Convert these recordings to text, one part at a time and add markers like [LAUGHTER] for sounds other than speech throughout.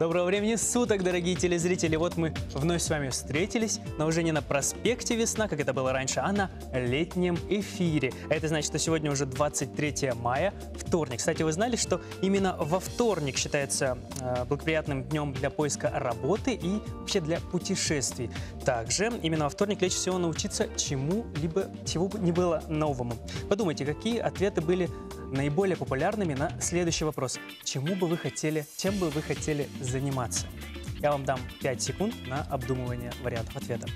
Доброго времени суток, дорогие телезрители. Вот мы вновь с вами встретились, но уже не на проспекте Весна, как это было раньше, а на летнем эфире. Это значит, что сегодня уже 23 мая, вторник. Кстати, вы знали, что именно во вторник считается э, благоприятным днем для поиска работы и вообще для путешествий. Также именно во вторник легче всего научиться чему-либо, чего бы ни было новому. Подумайте, какие ответы были наиболее популярными на следующий вопрос. Чему бы вы хотели, чем бы вы хотели? Я вам дам 5 секунд на обдумывание вариантов ответа.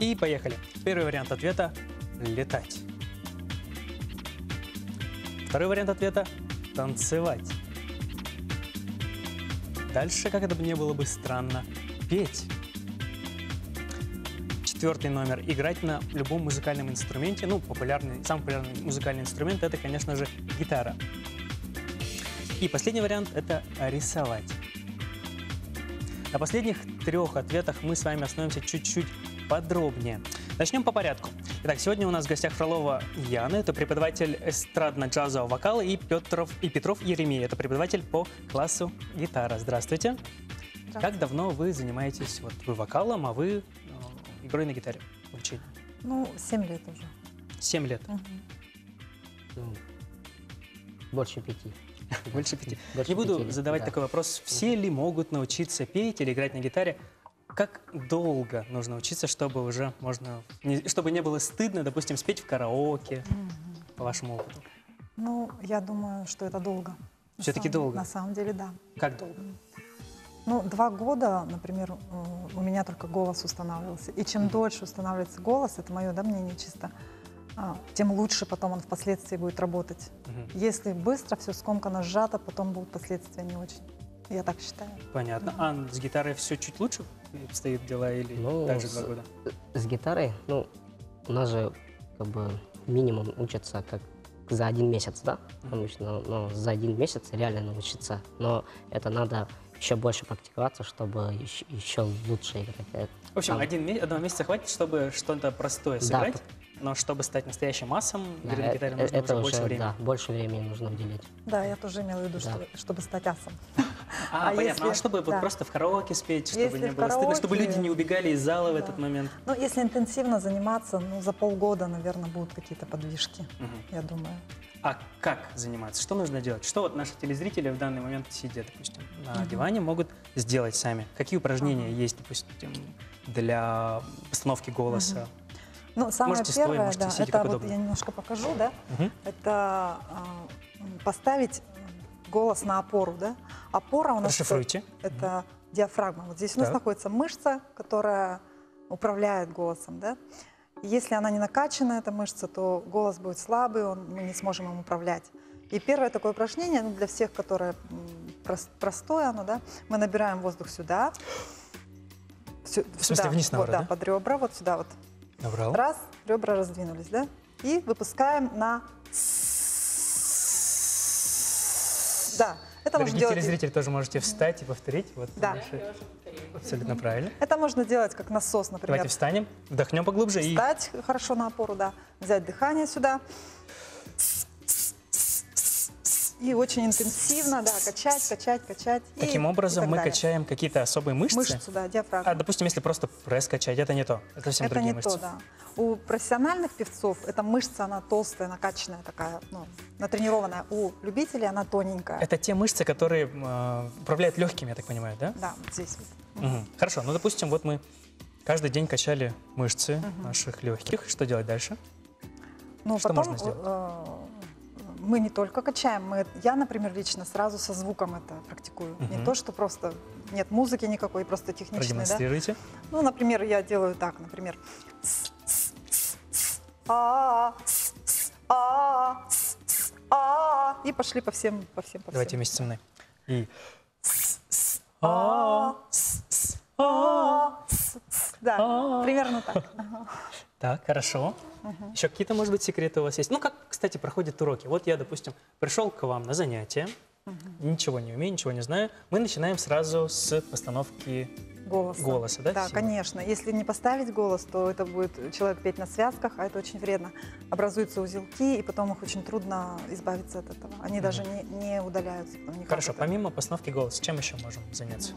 И поехали. Первый вариант ответа – летать. Второй вариант ответа – танцевать. Дальше, как это бы не было бы странно, петь. Четвертый номер – играть на любом музыкальном инструменте. Ну, популярный, самый популярный музыкальный инструмент – это, конечно же, гитара. И последний вариант – это рисовать. На последних трех ответах мы с вами остановимся чуть-чуть подробнее. Начнем по порядку. Итак, сегодня у нас в гостях Фролова Яна, это преподаватель эстрадно-джазового вокала, и, Петров, и Петров Еремей, это преподаватель по классу гитара. Здравствуйте. Как давно вы занимаетесь, вот вы вокалом, а вы игрой на гитаре, обучением? Ну, 7 лет уже. Семь лет. Мгм. Ну, больше пяти. Больше пяти. [LAUGHS] Больше Не буду пяти лет, задавать да. такой вопрос. Все ли могут научиться петь или играть на гитаре? Как долго нужно учиться, чтобы уже можно, не- чтобы не было стыдно, допустим, спеть в караоке, по вашему опыту? Ну, я думаю, что это долго. Самом- долго? На самом деле, да. Как долго? Ну, два года, например, э, у меня только голос устанавливался. И чем дольше устанавливается голос, это мое да, мнение чисто, а, тем лучше потом он впоследствии будет работать. Мгм. Если быстро все скомкано, сжато, потом будут последствия не очень. Я так считаю. Понятно. А с гитарой все чуть лучше стоит дела или Ну, также с- два года? С гитарой, ну, у нас же как бы минимум учатся как за один месяц, да? Обычно, но за один месяц реально научиться. Но это надо еще больше практиковаться, чтобы еще, еще лучше играть. В общем, там- один, одного месяца хватит, чтобы что-то простое Да, сыграть, п- но чтобы стать настоящим массом, да, гитаре э, нужно это уже больше времени. да, больше времени нужно уделить. Да, я тоже имела в виду, Да. что, чтобы стать асом. А, А понятно. а если- чтобы вот да. просто в караоке спеть, чтобы Если не в было стыдно, чтобы караоке- люди не убегали из зала в Да. этот момент? Ну, если интенсивно заниматься, ну, за полгода, наверное, будут какие-то подвижки, Мгм. я думаю. А как заниматься? Что нужно делать? Что вот наши телезрители в данный момент сидя, допустим, на диване, могут сделать сами? Какие упражнения есть, допустим, для постановки голоса? Ну, самое Можете первое, да, это вот удобно. я немножко покажу, да, Мгм. это м, поставить голос на опору, да. Опора у нас Расшифруйте. это, это диафрагма. Вот здесь у нас Так. находится мышца, которая управляет голосом, да. Если она не накачана, эта мышца, то голос будет слабый, он, мы не сможем им управлять. И первое такое упражнение ну, для всех, которое простое, оно, да, мы набираем воздух сюда, сю- В смысле, сюда, вниз вот, наоборот, да, да? под ребра, вот сюда вот. Набрал. Раз, ребра раздвинулись, да? И выпускаем на... Да, это можно Дорогие делать... телезрители, тоже можете встать и повторить. Вот Да. наши- Абсолютно правильно. Это можно делать как насос, например. Давайте встанем, вдохнем поглубже и Встать хорошо на опору, да. Взять дыхание сюда. И очень интенсивно, да, качать, качать, качать. и- таким и образом так мы далее. качаем какие-то особые мышцы. Мышцу, да, диафрагму. А, допустим, если просто пресс качать, это не то. Это совсем это другие не мышцы. то, да. У профессиональных певцов эта мышца, она толстая, накачанная такая, ну, натренированная. У любителей она тоненькая. Это те мышцы, которые э, управляют легкими, я так понимаю, да? Да, вот здесь вот. Мгм. Хорошо, ну, допустим, вот мы каждый день качали мышцы наших легких. Что делать дальше? Ну, Что потом можно сделать? э, мы не только качаем, мы, я, например, лично сразу со звуком это практикую. Мгм. Не то, что просто нет музыки никакой, просто техничный, да? Продемонстрируйте. Ну, например, я делаю так, например. А, а, а, и пошли по всем, по всем, по Давайте всем. вместе со мной. И А, а, Да, А. примерно так. Так, хорошо. Еще какие-то, может быть, секреты у вас есть? Ну, как, кстати, проходят уроки. Вот я, допустим, пришел к вам на занятие, ничего не умею, ничего не знаю. Мы начинаем сразу с постановки голоса. Голоса, да, Да, конечно. Если не поставить голос, то это будет человек петь на связках, а это очень вредно. Образуются узелки, и потом их очень трудно избавиться от этого. Они даже не, не удаляются. Хорошо, помимо постановки голоса, чем еще можем заняться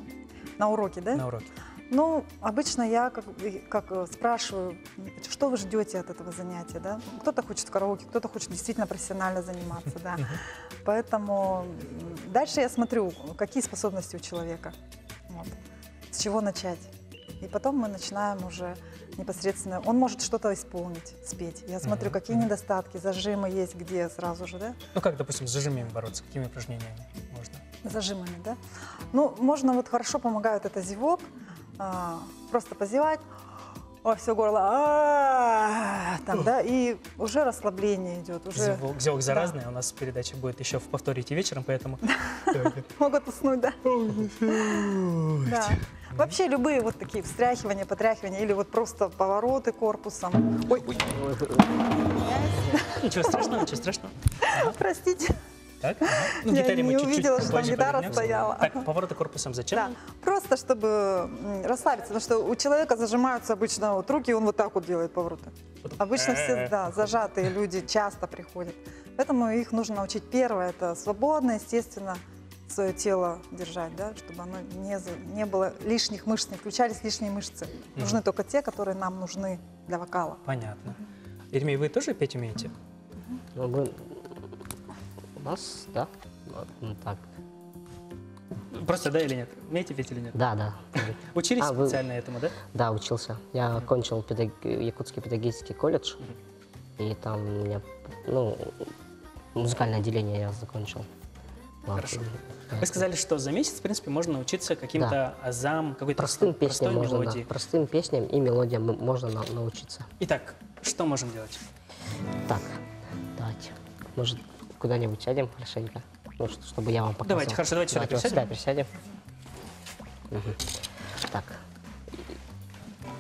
На уроке, да? на уроке? Ну, обычно я как, как э, спрашиваю, что вы ждете от этого занятия, да? Кто-то хочет в караоке, кто-то хочет действительно профессионально заниматься, да. Поэтому дальше я смотрю, какие способности у человека, вот. с чего начать. И потом мы начинаем уже непосредственно, он может что-то исполнить, спеть. Я смотрю, Мгм, какие недостатки, зажимы есть где сразу же, да? Ну как, допустим, с зажимами бороться? Какими упражнениями можно? зажимами, да? Ну, можно, вот хорошо помогает это зевок, а, просто позевать, во все горло, «А-а-а», там, да, и уже расслабление идет, уже Зевок, зевок заразный, у нас передача будет еще в повторите вечером, поэтому... [LAUGHS] могут уснуть, да? Да. Вообще любые вот такие встряхивания, потряхивания или вот просто повороты корпусом. Ой, Ничего страшного, ничего страшного. [LAUGHS] простите. Так, ага. Ну, [LAUGHS] Я не чуть-чуть увидела, что там гитара повернемся. стояла. Так, повороты корпусом зачем? Да, просто чтобы расслабиться, потому что у человека зажимаются обычно вот руки, и он вот так вот делает повороты. Обычно все, да, зажатые люди часто приходят. Поэтому их нужно научить первое, это свободно, естественно, свое тело держать, да, чтобы оно не, не было лишних мышц, не включались лишние мышцы. Нужны только те, которые нам нужны для вокала. Понятно. Ирмей, вы тоже петь умеете? Ну, нас, да, ну, так, Просто да или нет? Умеете петь или нет? да, да, Учились А, вы- специально этому, да? да, учился. Я окончил педаг- Якутский педагогический колледж, и там у меня, ну, музыкальное отделение я закончил. Хорошо. Да. Вы сказали, что за месяц, в принципе, можно научиться каким-то азам, какой-то Простым простой песням можно, мелодии. да, простым песням и мелодиям можно на- научиться. Итак, что можем делать? Так, давайте, может, куда-нибудь сядем хорошенько, ну, чтобы я вам показал. Давайте, хорошо, давайте сюда вот присядем. сюда присядем. Мгм. Так,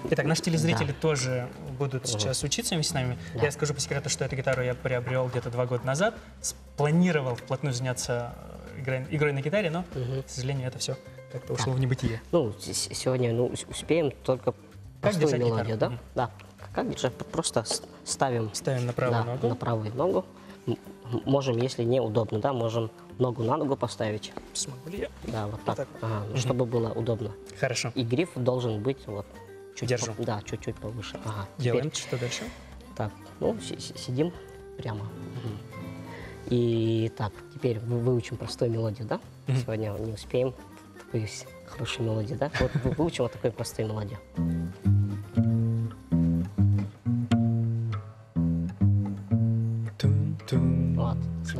Итак, наши телезрители Да. тоже будут сейчас учиться вместе с нами. Да. Я скажу по секрету, что эту гитару я приобрел где-то два года назад. Спланировал вплотную заняться э, игрой, игрой на гитаре, но, к сожалению, это все как-то ушло в небытие. ну, сегодня ну, ус- успеем только простую держать мелодию, гитару? да? Мгм. Да, как держать, просто ставим Ставим на правую да, ногу. на правую ногу. Можем, если неудобно, да, можем ногу на ногу поставить. Смогу ли я? Да, вот так, так. Ага, ну, чтобы было удобно. Хорошо. И гриф должен быть вот чуть Держу. по- да, чуть-чуть повыше. Ага. Делаем. Теперь, Что дальше? так, ну, си- си- сидим прямо. Мгм. И так, теперь вы- выучим простую мелодию, да? Сегодня не успеем такую хорошую мелодию, да? Вот вы- выучим вот такую простую мелодию.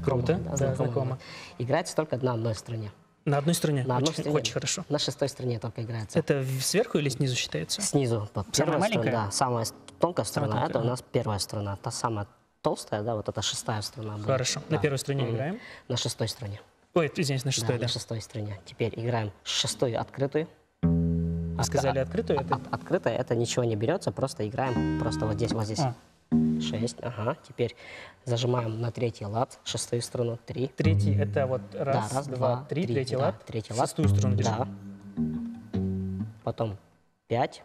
Знакомо, Круто, да, знакомо. Играется только на одной струне. На одной струне. На одной очень, струне. очень хорошо. На шестой струне только играется. Это сверху или снизу считается? Снизу. вот, Самая первая маленькая? струна, да, самая тонкая Самая струна. Это тонкая, у нас первая струна. Та самая толстая, да, вот это шестая струна. будет. Хорошо. На Да. первой струне Мгм. играем. На шестой струне. Ой, извиняюсь, на Да, шестой, да. на шестой струне. Теперь играем шестую открытую. Вы сказали открытую? Это... От- открытая это ничего не берется, просто играем просто вот здесь, вот здесь. А. Шесть, ага. Теперь зажимаем на третий лад, шестую струну, три. Третий это вот раз, да, раз, два, три, третий да, лад. Третий лад. Шестую струну держим. Да. Потом пять.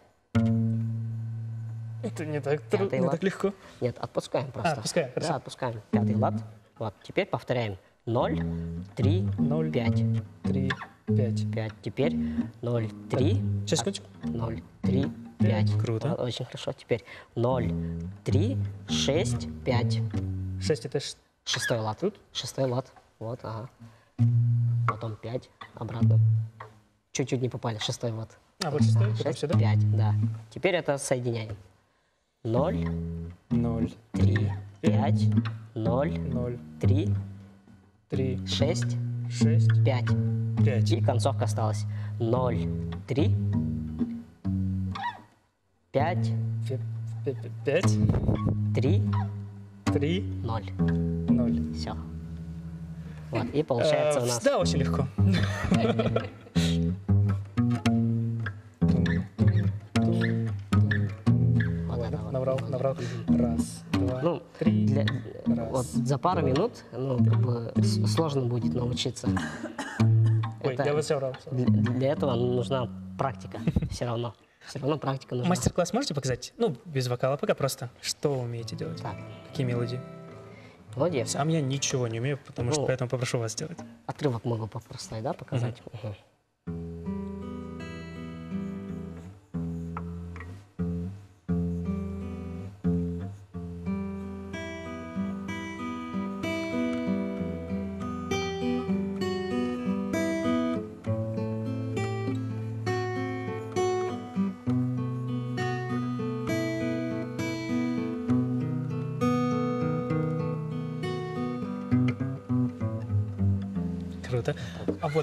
Это не так, трудно, не лад. так легко. Нет, отпускаем просто. отпускаем, хорошо. Да, отпускаем. Пятый лад. Вот, теперь повторяем. Ноль, три, Ноль. пять. Три, пять. Пять. Теперь ноль, три, Сейчас, секундочку. ноль, три, пять. Круто. Вот, очень хорошо. Теперь ноль, три, шесть, пять. Шесть это ш- Шестой лад. Тут? Шестой лад. Вот, ага. Потом пять. Обратно. Чуть-чуть не попали. Шестой вот. А, вот шестой, потом Шесть, сюда. пять, да. Теперь это соединяем. Ноль, Ноль, три, пять, ноль, ноль, три, три, шесть, шесть, пять. пять. И концовка осталась. Ноль, три, пять, Пять, три, три, ноль. ноль. Все. Вот, и получается Э, у нас... Да, очень легко. Набрал, набрал. Раз, два, Ну, три. для- раз, вот за пару минут, ну, как бы сложно будет научиться. Ой, это- я вот соврал. Для, для этого нужна практика все равно. Все равно практика нужна. Мастер-класс можете показать? Ну, без вокала пока просто. Что вы умеете делать? Так, Какие мелодии? мелодия. Сам я ничего не умею, потому что Ну. поэтому попрошу вас сделать. Отрывок могу попростать, да, показать? Мгм. Круто.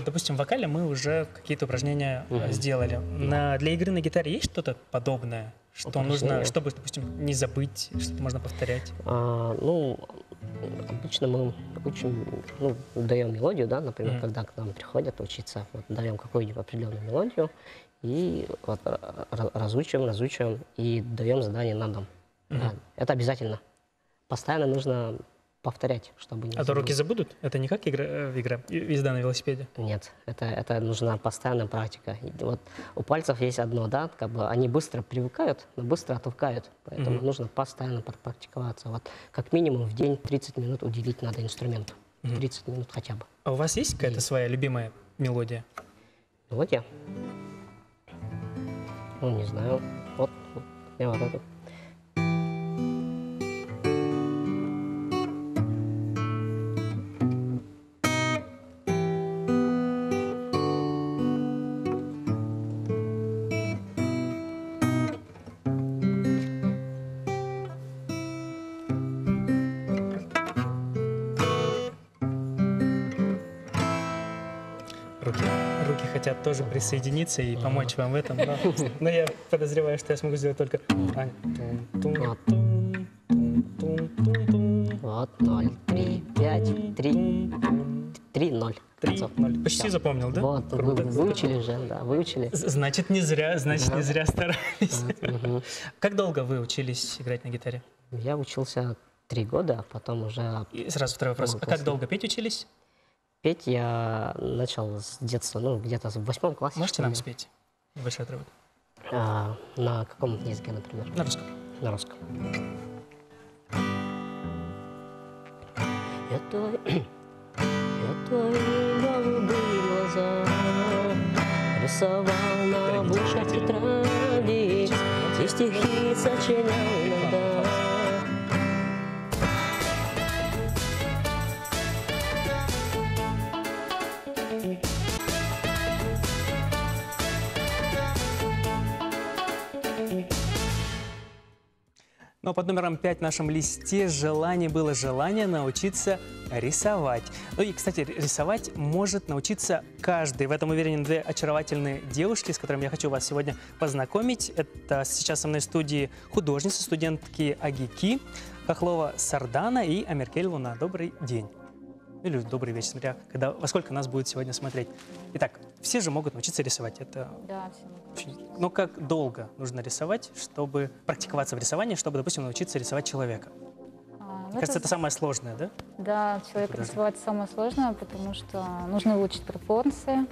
Вот, допустим, в вокале мы уже какие-то упражнения Мгм. сделали. На, для игры на гитаре есть что-то подобное, что нужно, Упражнения? чтобы, допустим, не забыть, что-то можно повторять? А, ну, обычно мы учим, ну, даем мелодию, да, например, Мгм. когда к нам приходят учиться, вот, даем какую-нибудь определенную мелодию и вот, ра- ра- разучиваем, разучиваем и даем задание на дом. Да, это обязательно. Постоянно нужно повторять, чтобы не А то руки забудут? Это не как игра, э, игра и- езда на велосипеде? Нет, это, это нужна постоянная практика. И вот у пальцев есть одно, да, как бы они быстро привыкают, но быстро отвыкают. Поэтому Мгм. нужно постоянно практиковаться. Вот как минимум в день 30 минут уделить надо инструменту. 30 минут хотя бы. А у вас есть какая-то своя любимая мелодия? Мелодия? Ну, не знаю. Вот, вот, я вот эту. Хотят тоже присоединиться и помочь вам в этом, но, но я подозреваю, что я смогу сделать только... Вот, ноль, три, пять, три, три, ноль. Три, Концов. ноль. Почти Всё. запомнил, да? Вот, вы- выучили уже, да, выучили. Значит, не зря, значит, не Да. зря старались. Мгм. Как долго вы учились играть на гитаре? Я учился три года, а потом уже И сразу второй вопрос. А Второй как долго петь учились? Петь я начал с детства, ну, где-то в восьмом классе. Можете нам спеть? Небольшой отрывок. А, на каком языке, например? На русском. На русском. Я [CLEARS THROAT] твои голубые глаза рисовал на обложках тетради и стихи сочинял иногда. Но под номером 5 в нашем листе желание было желание научиться рисовать. Ну и, кстати, рисовать может научиться каждый. В этом уверены две очаровательные девушки, с которыми я хочу вас сегодня познакомить. Это сейчас со мной в студии художницы, студентки Агики, Хохлова Сардана и Амеркель Луна. Добрый день. Или добрый вечер, смотря когда, во сколько нас будет сегодня смотреть. Итак, все же могут научиться рисовать. Это Да, все. Но как долго нужно рисовать, чтобы практиковаться в рисовании, чтобы, допустим, научиться рисовать человека? А, ну, Мне кажется, это самое сложное, да? Да, человека Подожди. рисовать самое сложное, потому что нужно выучить пропорции.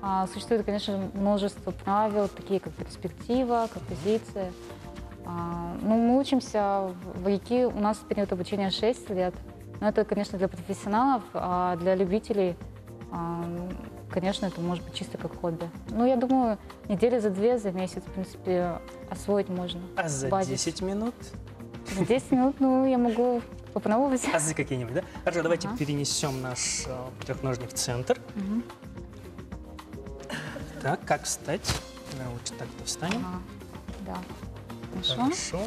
А, существует, конечно, же, множество правил, такие как перспектива, композиция. А, ну, мы учимся в ВАИКи, у нас период обучения 6 лет. Но это, конечно, для профессионалов, а для любителей, а, конечно, это может быть чисто как хобби. Ну, я думаю, недели за две, за месяц, в принципе, освоить можно. А за Базис. 10 минут? За 10 минут, ну, я могу попробовать. А за какие-нибудь, да? Хорошо, давайте Ага. перенесем наш э, трехножник в центр. Мгм. Так, как встать? Наверное, лучше так то встанем. Ага, да. Хорошо. Хорошо.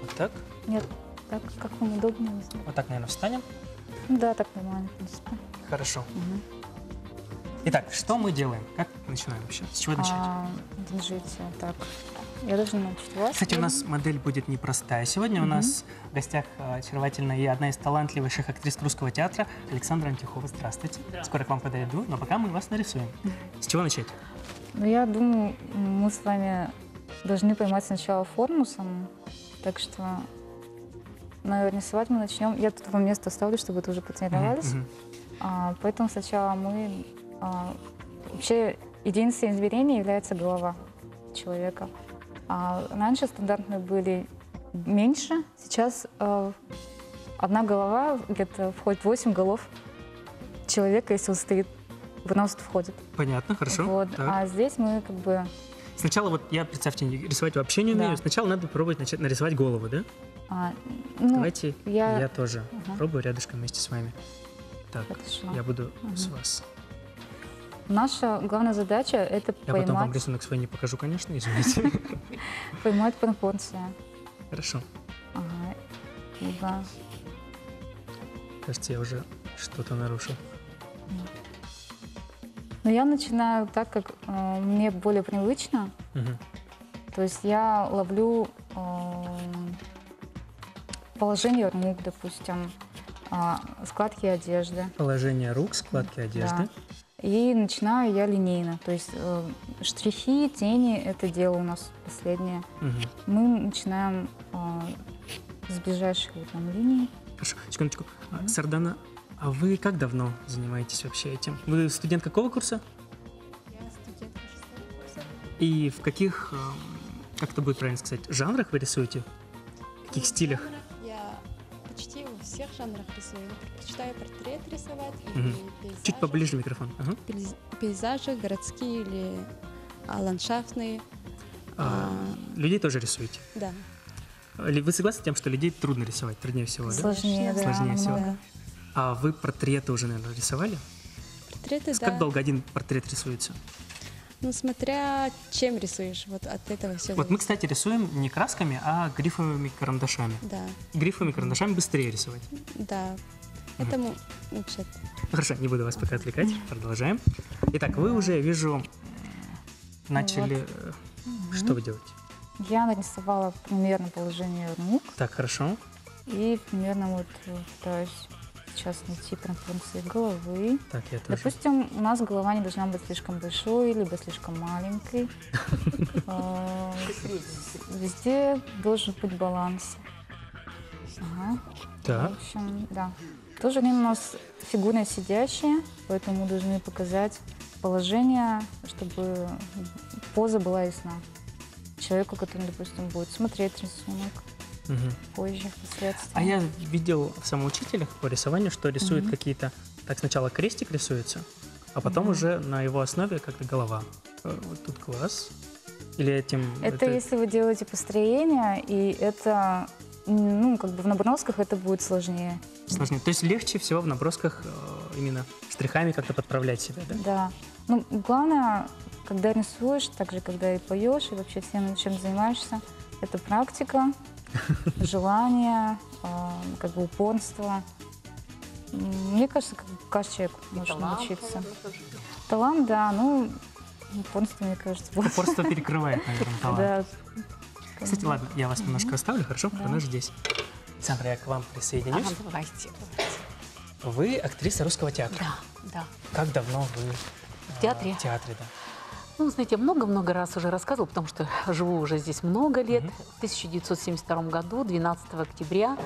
Вот так. Нет, так как вам удобно, не знаю. Вот так, наверное, встанем. Да, так нормально, в принципе. Хорошо. Мгм. Итак, что мы делаем? Как начинаем вообще? С чего начать? А, держите, так. Я должна научить вас. Кстати, у нас модель будет непростая. Сегодня у нас в гостях э, очаровательная и одна из талантливейших актрис русского театра Александра Антихова. Здравствуйте. Скоро к вам подойду, но пока мы вас нарисуем. С чего начать? Ну, я думаю, мы с вами должны поймать сначала форму саму. Так что, наверное, рисовать мы начнем. Я тут вам место оставлю, чтобы вы тоже потренировались. Мгм. А, поэтому сначала мы... а, вообще, единственным измерением является голова человека. А раньше стандартные были меньше, сейчас э, одна голова, где-то входит 8 голов человека, если он стоит, в нос входит. Понятно, хорошо. Вот. Так. А здесь мы как бы... Сначала вот я, представьте, рисовать вообще не умею. Да. Сначала надо попробовать начать нарисовать голову, да? а, ну, Давайте я- я, тоже Ага. пробую рядышком вместе с вами. Так, Хорошо. я буду Мгм. с вас. Наша главная задача это Я потом вам поймать, рисунок свой не покажу, конечно, извините. [LAUGHS] поймать пропорции. Хорошо. Ага. Кажется, я уже что-то нарушил. Но я начинаю так, как э, мне более привычно. Мгм. То есть я ловлю э, положение рук, допустим, а, складки одежды. Положение рук, складки одежды. И начинаю я линейно. То есть э, штрихи, тени — это дело у нас последнее. Мгм. Мы начинаем э, с ближайших вот нам линий. Хорошо, секундочку. А, Сардана, а вы как давно занимаетесь вообще этим? Вы студент какого курса? Я студентка шестого курса. И в каких, эм, как это будет правильно сказать, жанрах вы рисуете? В каких стилях? Во всех жанрах рисую. Я предпочитаю портрет рисовать или пейзажи. Чуть поближе микрофон. Ага. Пейз- Пейзажи городские или а, ландшафтные. А, людей тоже рисуете? Да. Ли- Вы согласны с тем, что людей трудно рисовать, труднее всего, да? Сложнее, да, Сложнее всего. намного. А вы портреты уже, наверное, рисовали? Портреты, С да. Как долго один портрет рисуется? Ну, смотря чем рисуешь, вот от этого все Вот мы, кстати, рисуем не красками, а грифовыми карандашами. Да, Грифовыми карандашами быстрее рисовать. да. Этому учат. Хорошо, не буду вас пока отвлекать. Продолжаем. Итак, вы уже, вижу, начали... э, Что вы делаете? Я нарисовала примерно положение рук. Так, хорошо. И примерно вот э, пытаюсь сейчас найти пропорции головы. Так, я тоже. Допустим, у нас голова не должна быть слишком большой, либо слишком маленькой. [LAUGHS] Э, Везде должен быть баланс. Ага. Так. В общем, да. В то же время у нас фигура сидящая, поэтому мы должны показать положение, чтобы поза была ясна. Человеку, который, допустим, будет смотреть рисунок Мгм. позже, впоследствии. А я видел в самоучителях по рисованию, что рисуют Мгм. какие-то... Так, сначала крестик рисуется, а потом уже на его основе как-то голова. Э, Вот тут глаз. Или этим... Это, если вы делаете построение, и это, ну, как бы в набросках это будет сложнее. сложнее. То есть легче всего в набросках э, именно штрихами как-то подправлять себя, да? Да. Ну, главное, когда рисуешь, так же, когда и поешь, и вообще всем, чем занимаешься, это практика, [LAUGHS] желание, э, как бы упорство. Мне кажется, как каждый человек может научиться. Талант, да, ну, упорство, мне кажется, больше. Упорство перекрывает, наверное, [LAUGHS] талант. Да. Кстати, ладно, я вас немножко оставлю, хорошо? Да. Она же здесь. Сандра, я к вам присоединюсь. Ага, давайте. Вы актриса русского театра. Да, да. Как давно вы В театре? э, В театре, да. Ну, знаете, много-много раз уже рассказывала, потому что живу уже здесь много лет. В 1972 году, 12 октября,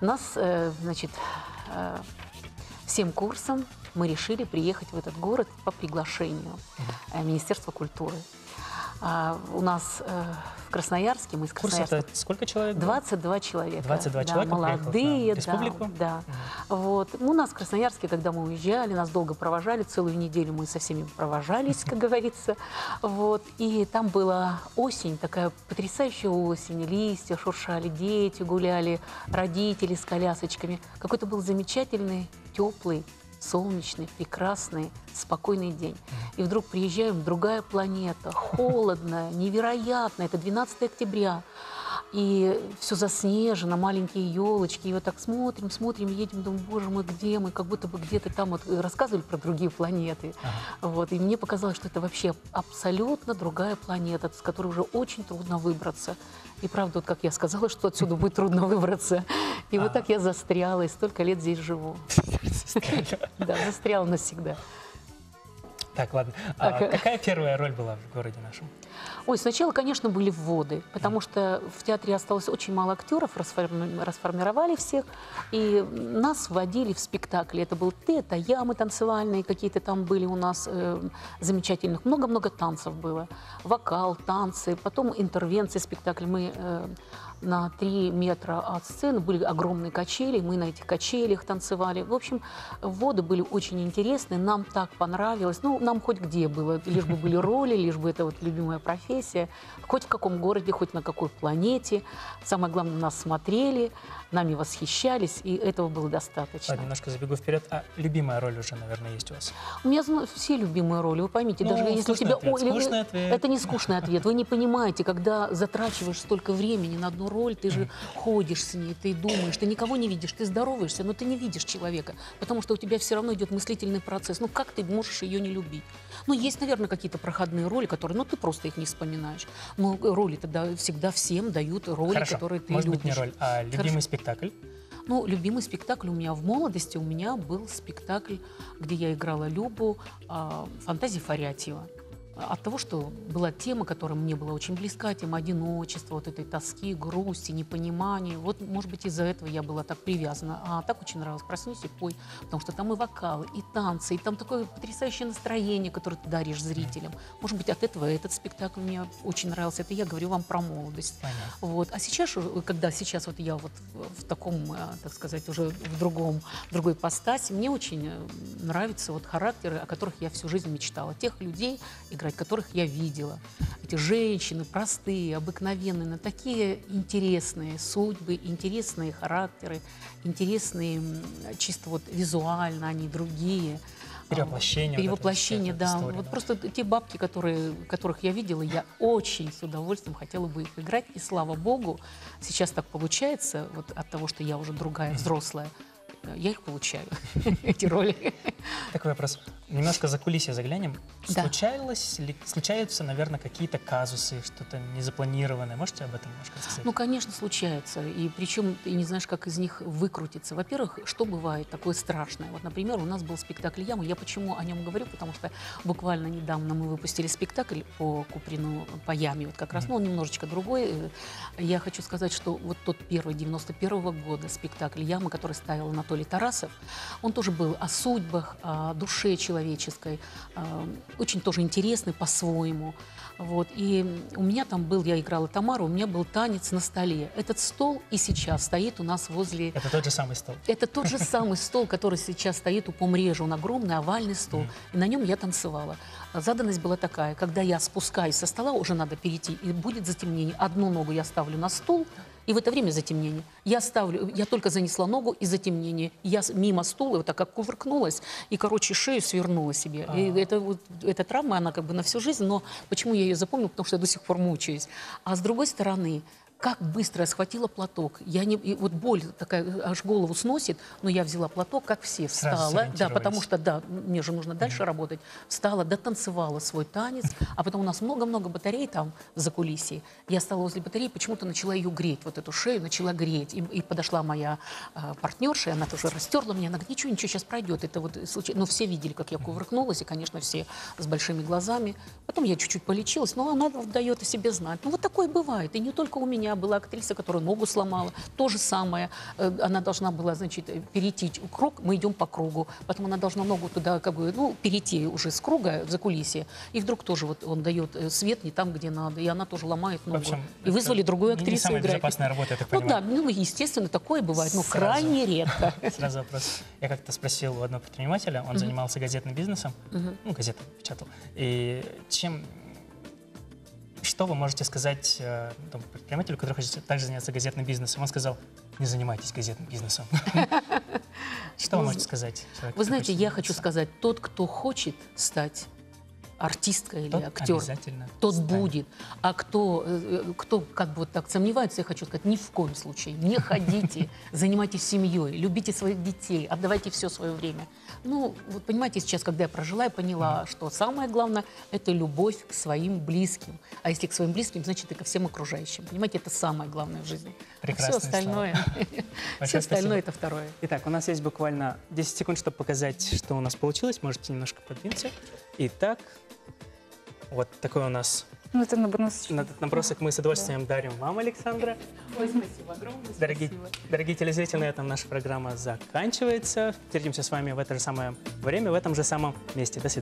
нас, э, значит, э, всем курсом мы решили приехать в этот город по приглашению э, Министерства культуры. А, у нас э, в Красноярске, мы из Курс Красноярска, это сколько человек? было? 22 человека. 22 да, человека молодые, республику? да, да. Вот. Ну, У нас в Красноярске, когда мы уезжали, нас долго провожали, целую неделю мы со всеми провожались, как [LAUGHS] говорится. Вот. И там была осень, такая потрясающая осень, листья шуршали, дети гуляли, родители с колясочками. Какой-то был замечательный, теплый, солнечный, прекрасный, спокойный день. И вдруг приезжаем, другая планета, [LAUGHS] холодная, невероятная, это 12 октября. И все заснежено, маленькие елочки. И вот так смотрим, смотрим, едем, думаем, боже мой, где мы? Как будто бы где-то там вот рассказывали про другие планеты. Вот. И мне показалось, что это вообще абсолютно другая планета, с которой уже очень трудно выбраться. И правда, вот как я сказала, что отсюда будет трудно выбраться. И вот так я застряла, и столько лет здесь живу. [LAUGHS] [LAUGHS] Да, застряла навсегда. Так, ладно. А Так, э. какая первая роль была в городе нашем? Ой, сначала, конечно, были вводы, потому что в театре осталось очень мало актеров, расформи- расформировали всех, и нас вводили в спектакли. Это был ты, это я, мы танцевальные какие-то там были у нас э, замечательных. Много-много танцев было. Вокал, танцы, потом интервенции, спектакль. Мы э, на три метра от сцены были огромные качели, мы на этих качелях танцевали. В общем, вводы были очень интересные, нам так понравилось. Ну, нам хоть где было, лишь бы были роли, лишь бы это вот любимая профессия. Хоть в каком городе, хоть на какой планете. Самое главное, нас смотрели, нами восхищались, и этого было достаточно. Ладно, немножко забегу вперед. А любимая роль уже, наверное, есть у вас? У меня все любимые роли, вы поймите, Ну, даже если тебя... ответ, Ой, скучный ответ. Это не скучный ответ, вы не понимаете, когда затрачиваешь столько времени на одну роль, ты же ходишь с ней, ты думаешь, ты никого не видишь, ты здороваешься, но ты не видишь человека, потому что у тебя все равно идет мыслительный процесс. Ну как ты можешь ее не любить? Ну есть, наверное, какие-то проходные роли, которые, ну ты просто их не вспоминаешь. Но роли тогда всегда всем дают роли, Хорошо, которые ты может любишь. быть, не роль, а любимый Хорошо. спектакль. Ну, любимый спектакль у меня в молодости, у меня был спектакль, где я играла Любу а, «Фантазии Фарятьева». От того, что была тема, которая мне была очень близка, тема одиночества, вот этой тоски, грусти, непонимания. Вот, может быть, из-за этого я была так привязана. А так очень нравилось «Проснись и пой», потому что там и вокалы, и танцы, и там такое потрясающее настроение, которое ты даришь зрителям. Может быть, от этого этот спектакль мне очень нравился. Это я говорю вам про молодость. Понятно. Вот. А сейчас, когда сейчас вот я вот в таком, э, так сказать, уже в другом, в другой постаси, мне очень э, нравятся вот характеры, о которых я всю жизнь мечтала. Тех людей, играть которых я видела. Эти женщины простые, обыкновенные, но такие интересные судьбы, интересные характеры, интересные чисто вот визуально они другие. Перевоплощение это Перевоплощение, вот да. история, вот да. просто те бабки, которые, которых я видела, я очень с удовольствием хотела бы их играть. И слава богу, сейчас так получается, вот от того, что я уже другая, взрослая, э, я их получаю, [LAUGHS] эти роли. Такой вопрос. Немножко за кулисье заглянем. Да. Случалось ли, случаются, наверное, какие-то казусы, что-то незапланированное? Можете об этом немножко рассказать? Ну, конечно, случается. И причем ты не знаешь, как из них выкрутиться. Во-первых, что бывает такое страшное? Вот, например, у нас был спектакль «Яма». Я почему о нем говорю? Потому что буквально недавно мы выпустили спектакль по Куприну, по Яме. Вот как раз, ну, он немножечко другой. Э, Я хочу сказать, что вот тот первый, 91 года спектакль «Яма», который ставил Анатолий Тарасов, он тоже был о судьбах, о душе человеческой. э, Очень тоже интересный по-своему. Вот. И у меня там был, я играла Тамару, у меня был танец на столе. Этот стол и сейчас стоит у нас возле... Это тот же самый стол. Это тот же самый стол, который сейчас стоит у помрежа. Он огромный овальный стол. И на нем я танцевала. Заданность была такая, когда я спускаюсь со стола, уже надо перейти, и будет затемнение. Одну ногу я ставлю на стол, и в это время затемнение. Я ставлю, я только занесла ногу и затемнение. Я мимо стула вот так как кувыркнулась и, короче, шею свернула себе. И это вот, эта травма, она как бы на всю жизнь, но почему я ее запомнила? Потому что я до сих пор мучаюсь. А с другой стороны, как быстро я схватила платок. Я не, и вот боль такая, аж голову сносит, но я взяла платок, как все, встала. Да, потому что, да, мне же нужно дальше работать. Встала, дотанцевала свой танец, а потом у нас много-много батарей там за кулисье. Я стала возле батареи, почему-то начала ее греть, вот эту шею начала греть. И, и подошла моя э, партнерша, и она тоже растерла меня, она говорит, ничего, ничего, сейчас пройдет. Это вот случай. Ну, все видели, как я кувыркнулась, и, конечно, все с большими глазами. Потом я чуть-чуть полечилась, но она дает о себе знать. Ну, вот такое бывает. И не только у меня была актриса, которая ногу сломала. То же самое. Э, Она должна была, значит, э, перейти круг, мы идем по кругу. Потом она должна ногу туда, как бы, ну, перейти уже с круга за кулисье. И вдруг тоже вот он дает э, свет не там, где надо. И она тоже ломает В ногу. общем, и вызвали другую не- не актрису самая играть. безопасная работа, я так Ну да, понимаю. ну, естественно, такое бывает, но Сразу. крайне редко. [LAUGHS] Сразу вопрос. Я как-то спросил у одного предпринимателя, он занимался газетным бизнесом, ну, газеты печатал. И чем... Что вы можете сказать э, тому предпринимателю, который хочет также заняться газетным бизнесом? Он сказал, не занимайтесь газетным бизнесом. [LAUGHS] Что вы Ну, можете сказать? Вы знаете, я хочу сказать, тот, кто хочет стать артисткой или Тот актером, обязательно тот станет. будет. А кто, э, э, кто как бы вот так сомневается, я хочу сказать, ни в коем случае не [LAUGHS] ходите, занимайтесь семьей, любите своих детей, отдавайте все свое время. Ну, вот понимаете, сейчас, когда я прожила, я поняла, что самое главное – это любовь к своим близким. А если к своим близким, значит, и ко всем окружающим. Понимаете, это самое главное в жизни. А Прекрасные все остальное, [LAUGHS] [LAUGHS] все остальное – это второе. Итак, у нас есть буквально 10 секунд, чтобы показать, что у нас получилось. Можете немножко подвинуться. Итак, вот такой у нас Ну, это на- набросок мы с удовольствием дарим вам, Александра. Ой, спасибо огромное. Дорогие, спасибо. дорогие телезрители, на этом наша программа заканчивается. Встретимся с вами в это же самое время, в этом же самом месте. До свидания.